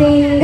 Ate.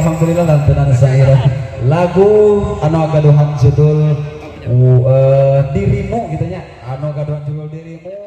alhamdulillah lang tanan lagu ano gaduhan judul uh, dirimu gitu nya ano gaduhan judul dirimu.